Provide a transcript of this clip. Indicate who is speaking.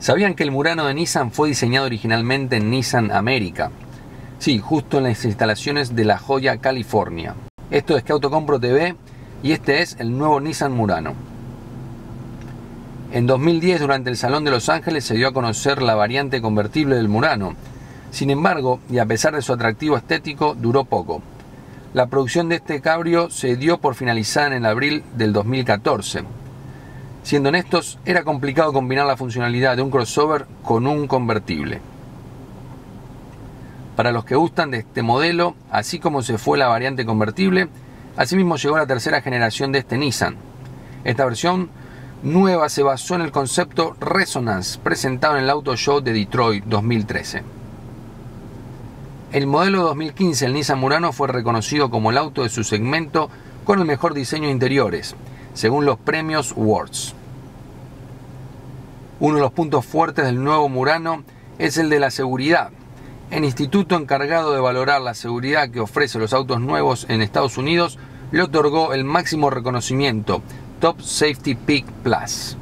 Speaker 1: ¿Sabían que el Murano de Nissan fue diseñado originalmente en Nissan América? Sí, justo en las instalaciones de La Joya, California. Esto es que Autocompro TV y este es el nuevo Nissan Murano. En 2010, durante el Salón de Los Ángeles, se dio a conocer la variante convertible del Murano. Sin embargo, y a pesar de su atractivo estético, duró poco. La producción de este cabrio se dio por finalizada en abril del 2014. Siendo honestos, era complicado combinar la funcionalidad de un crossover con un convertible. Para los que gustan de este modelo, así como se fue la variante convertible, asimismo llegó la tercera generación de este Nissan. Esta versión nueva se basó en el concepto Resonance presentado en el Auto Show de Detroit 2013. El modelo 2015, el Nissan Murano, fue reconocido como el auto de su segmento con el mejor diseño de interiores, según los premios Words. Uno de los puntos fuertes del nuevo Murano es el de la seguridad. El instituto encargado de valorar la seguridad que ofrece los autos nuevos en Estados Unidos le otorgó el máximo reconocimiento, Top Safety Peak Plus.